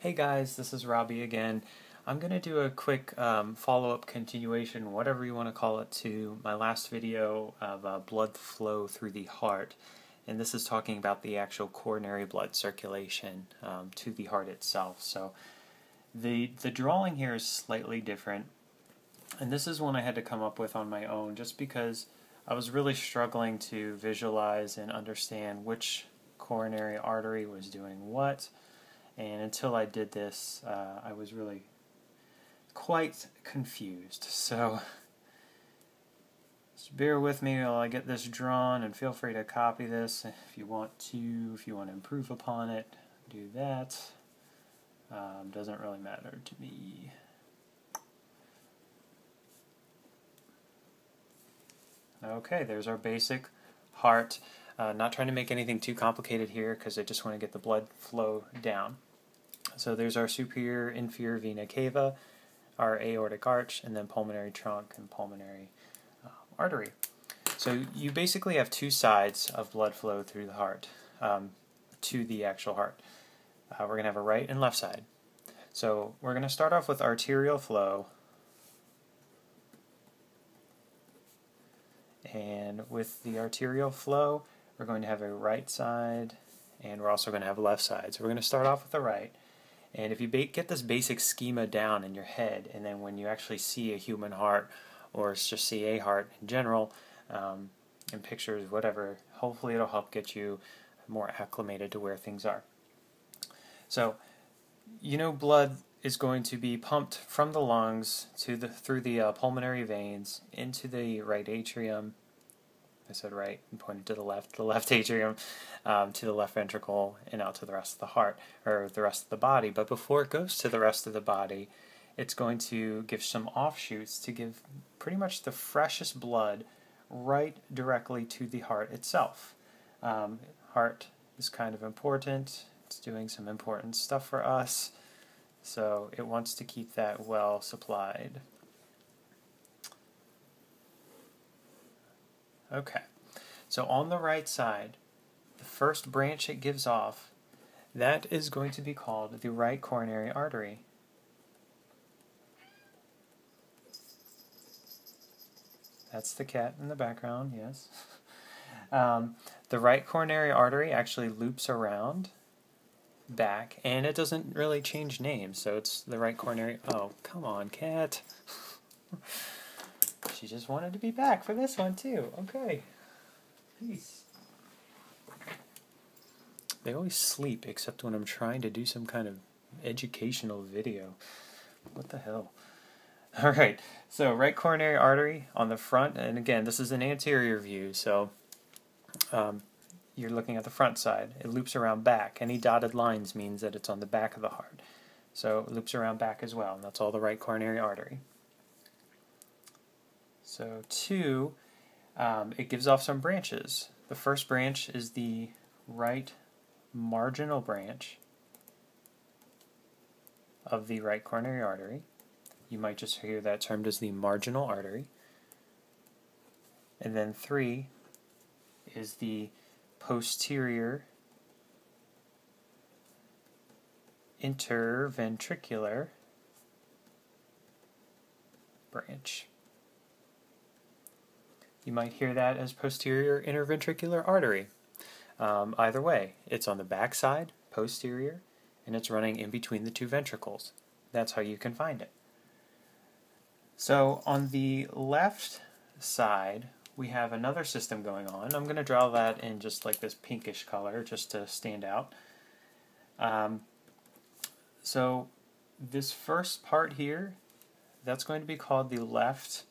Hey guys, this is Robbie again. I'm going to do a quick um, follow-up continuation, whatever you want to call it, to my last video of uh, blood flow through the heart. And this is talking about the actual coronary blood circulation um, to the heart itself. So the, the drawing here is slightly different. And this is one I had to come up with on my own just because I was really struggling to visualize and understand which coronary artery was doing what and until I did this, uh, I was really quite confused. So just bear with me while I get this drawn, and feel free to copy this if you want to. If you want to improve upon it, do that. Um, doesn't really matter to me. Okay, there's our basic heart. Uh, not trying to make anything too complicated here because I just want to get the blood flow down. So there's our superior inferior vena cava, our aortic arch, and then pulmonary trunk and pulmonary uh, artery. So you basically have two sides of blood flow through the heart um, to the actual heart. Uh, we're going to have a right and left side. So we're going to start off with arterial flow. And with the arterial flow, we're going to have a right side and we're also going to have a left side. So we're going to start off with the right. And if you get this basic schema down in your head, and then when you actually see a human heart or just see a heart in general, um, in pictures, whatever, hopefully it'll help get you more acclimated to where things are. So, you know, blood is going to be pumped from the lungs to the through the uh, pulmonary veins into the right atrium I said right and pointed to the left, the left atrium, um, to the left ventricle, and out to the rest of the heart, or the rest of the body. But before it goes to the rest of the body, it's going to give some offshoots to give pretty much the freshest blood right directly to the heart itself. Um, heart is kind of important. It's doing some important stuff for us, so it wants to keep that well supplied. Okay, so on the right side, the first branch it gives off, that is going to be called the right coronary artery. That's the cat in the background, yes. Um, the right coronary artery actually loops around back, and it doesn't really change names, so it's the right coronary. Oh, come on, cat. She just wanted to be back for this one too. Okay. Peace. They always sleep except when I'm trying to do some kind of educational video. What the hell? All right. So right coronary artery on the front, and again, this is an anterior view, so um, you're looking at the front side. It loops around back. Any dotted lines means that it's on the back of the heart. So it loops around back as well, and that's all the right coronary artery. So two, um, it gives off some branches. The first branch is the right marginal branch of the right coronary artery. You might just hear that termed as the marginal artery. And then three is the posterior interventricular branch. You might hear that as posterior interventricular artery. Um, either way, it's on the back side, posterior, and it's running in between the two ventricles. That's how you can find it. So on the left side, we have another system going on. I'm going to draw that in just like this pinkish color just to stand out. Um, so this first part here, that's going to be called the left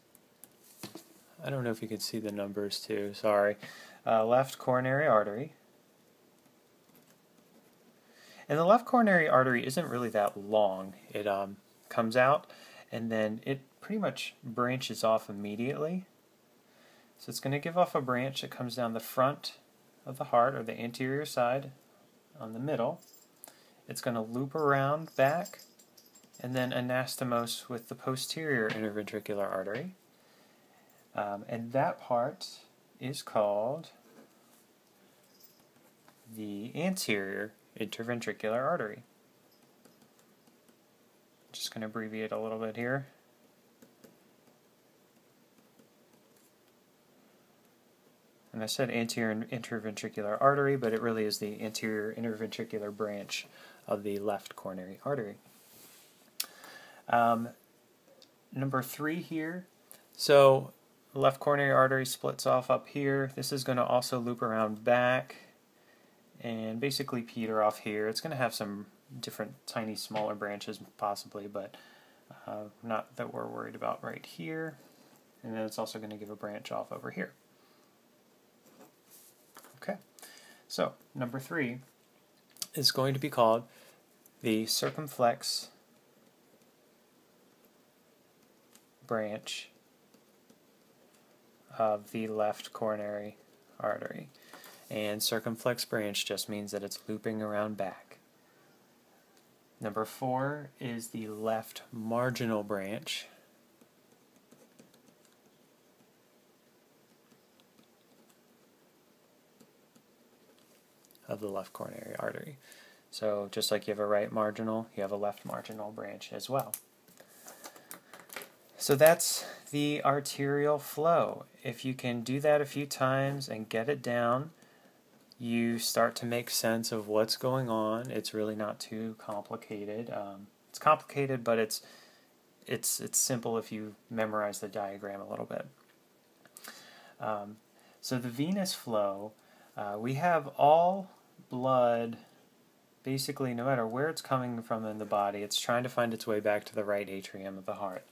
I don't know if you can see the numbers too, sorry. Uh, left coronary artery. And the left coronary artery isn't really that long. It um, comes out and then it pretty much branches off immediately. So it's going to give off a branch that comes down the front of the heart or the anterior side on the middle. It's going to loop around back and then anastomose with the posterior interventricular artery. Um, and that part is called the anterior interventricular artery. Just going to abbreviate a little bit here. And I said anterior interventricular artery, but it really is the anterior interventricular branch of the left coronary artery. Um, number three here. So left coronary artery splits off up here. This is going to also loop around back and basically peter off here. It's going to have some different tiny smaller branches possibly, but uh, not that we're worried about right here. And then it's also going to give a branch off over here. Okay, so number three is going to be called the circumflex branch of the left coronary artery. And circumflex branch just means that it's looping around back. Number four is the left marginal branch. of the left coronary artery. So just like you have a right marginal, you have a left marginal branch as well. So that's the arterial flow. If you can do that a few times and get it down, you start to make sense of what's going on. It's really not too complicated. Um, it's complicated, but it's it's it's simple if you memorize the diagram a little bit. Um, so the venous flow, uh, we have all blood, basically no matter where it's coming from in the body, it's trying to find its way back to the right atrium of the heart.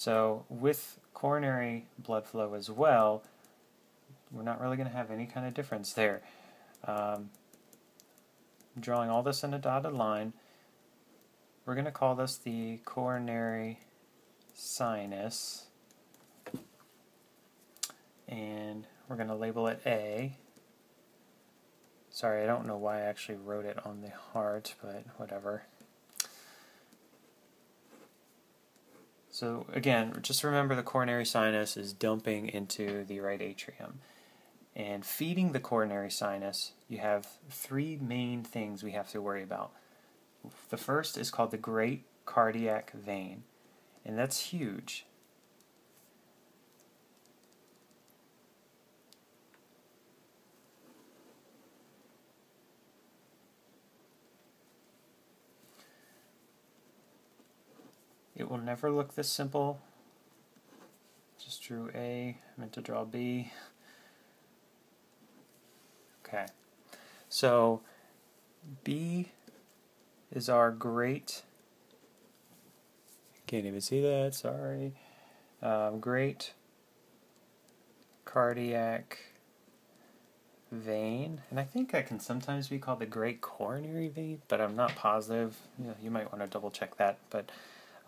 So with coronary blood flow as well, we're not really going to have any kind of difference there. Um, drawing all this in a dotted line, we're going to call this the coronary sinus. And we're going to label it A. Sorry, I don't know why I actually wrote it on the heart, but whatever. So again, just remember the coronary sinus is dumping into the right atrium. And feeding the coronary sinus, you have three main things we have to worry about. The first is called the great cardiac vein, and that's huge. It will never look this simple. Just drew A, meant to draw B. Okay, so B is our great, can't even see that, sorry, um, great cardiac vein, and I think I can sometimes be called the great coronary vein, but I'm not positive. You, know, you might want to double check that, but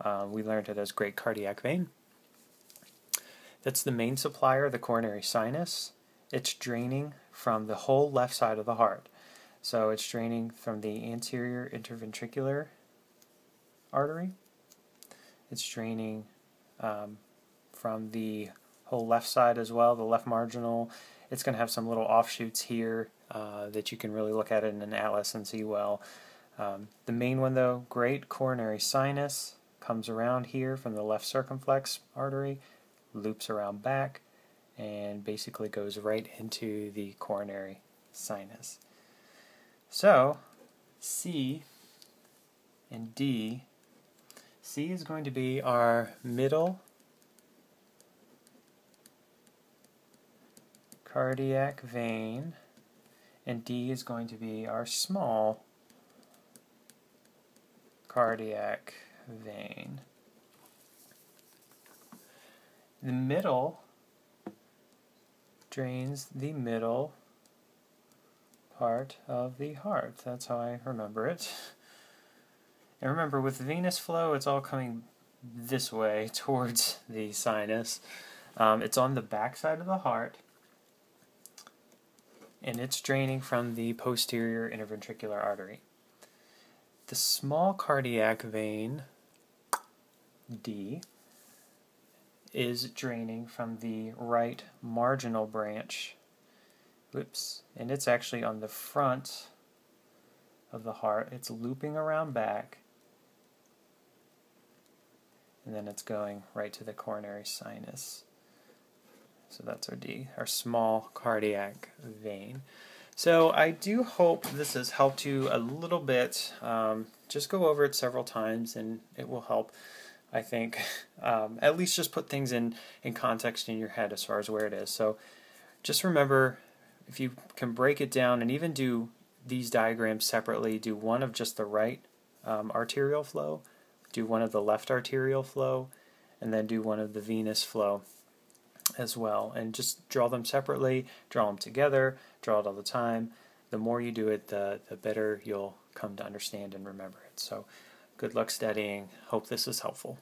uh, we learned it as great cardiac vein. That's the main supplier the coronary sinus. It's draining from the whole left side of the heart. So it's draining from the anterior interventricular artery. It's draining um, from the whole left side as well, the left marginal. It's going to have some little offshoots here uh, that you can really look at in an atlas and see well. Um, the main one though, great coronary sinus, comes around here from the left circumflex artery, loops around back, and basically goes right into the coronary sinus. So, C and D, C is going to be our middle cardiac vein, and D is going to be our small cardiac vein. The middle drains the middle part of the heart. That's how I remember it. And remember, with venous flow, it's all coming this way towards the sinus. Um, it's on the back side of the heart, and it's draining from the posterior interventricular artery. The small cardiac vein, D, is draining from the right marginal branch. Whoops. And it's actually on the front of the heart. It's looping around back. and then it's going right to the coronary sinus. So that's our D, our small cardiac vein. So I do hope this has helped you a little bit. Um, just go over it several times and it will help, I think, um, at least just put things in, in context in your head as far as where it is. So just remember, if you can break it down and even do these diagrams separately, do one of just the right um, arterial flow, do one of the left arterial flow, and then do one of the venous flow as well. And just draw them separately, draw them together, draw it all the time. The more you do it, the, the better you'll come to understand and remember it. So good luck studying. Hope this is helpful.